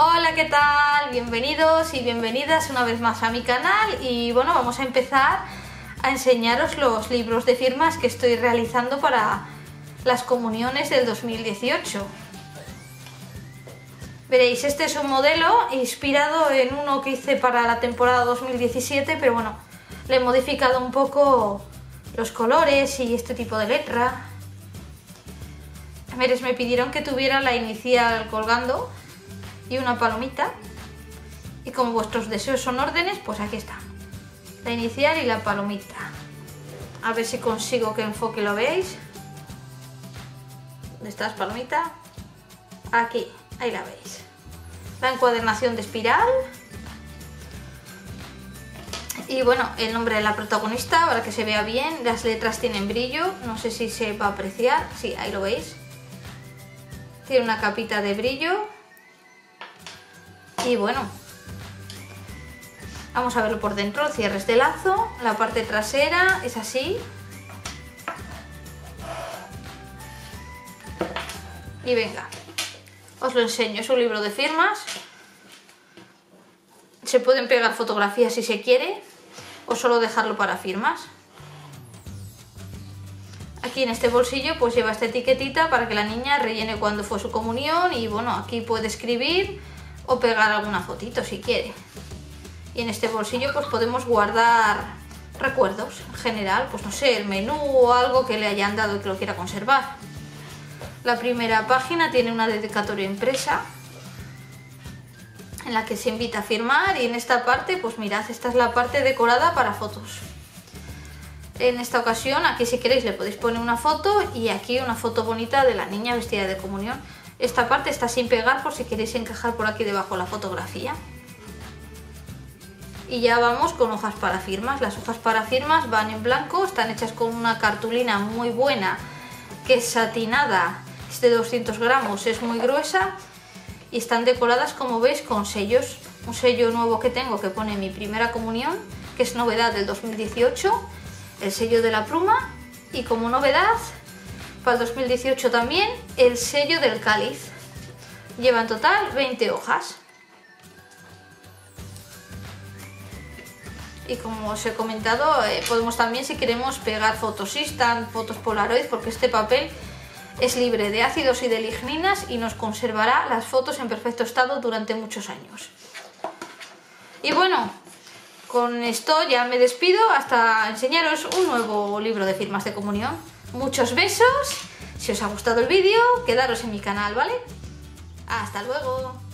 Hola, ¿qué tal? Bienvenidos y bienvenidas una vez más a mi canal y bueno, vamos a empezar a enseñaros los libros de firmas que estoy realizando para las comuniones del 2018. Veréis, este es un modelo inspirado en uno que hice para la temporada 2017, pero bueno, le he modificado un poco los colores y este tipo de letra. Veréis, me pidieron que tuviera la inicial colgando y una palomita. Y como vuestros deseos son órdenes, pues aquí está. La inicial y la palomita. A ver si consigo que enfoque lo veis. ¿Dónde estás, palomita? Aquí, ahí la veis. La encuadernación de espiral. Y bueno, el nombre de la protagonista, para que se vea bien. Las letras tienen brillo, no sé si se va a apreciar. Sí, ahí lo veis. Tiene una capita de brillo y bueno, vamos a verlo por dentro, cierres de lazo, la parte trasera es así. Y venga, os lo enseño, es un libro de firmas. Se pueden pegar fotografías si se quiere o solo dejarlo para firmas. Aquí en este bolsillo pues lleva esta etiquetita para que la niña rellene cuando fue su comunión y bueno, aquí puede escribir o pegar alguna fotito si quiere. Y en este bolsillo pues podemos guardar recuerdos en general, pues no sé, el menú o algo que le hayan dado y que lo quiera conservar. La primera página tiene una dedicatoria impresa en la que se invita a firmar y en esta parte, pues mirad, esta es la parte decorada para fotos. En esta ocasión, aquí si queréis le podéis poner una foto y aquí una foto bonita de la niña vestida de comunión. Esta parte está sin pegar por si queréis encajar por aquí debajo la fotografía. Y ya vamos con hojas para firmas. Las hojas para firmas van en blanco, están hechas con una cartulina muy buena que es satinada, es de 200 gramos, es muy gruesa y están decoradas como veis con sellos. Un sello nuevo que tengo que pone mi primera comunión, que es novedad del 2018, el sello de la pluma y como novedad para el 2018 también el sello del cáliz. Lleva en total 20 hojas. Y como os he comentado, eh, podemos también si queremos pegar fotos instant, fotos polaroid, porque este papel es libre de ácidos y de ligninas y nos conservará las fotos en perfecto estado durante muchos años. Y bueno, con esto ya me despido hasta enseñaros un nuevo libro de firmas de comunión. Muchos besos, si os ha gustado el vídeo, quedaros en mi canal, ¿vale? ¡Hasta luego!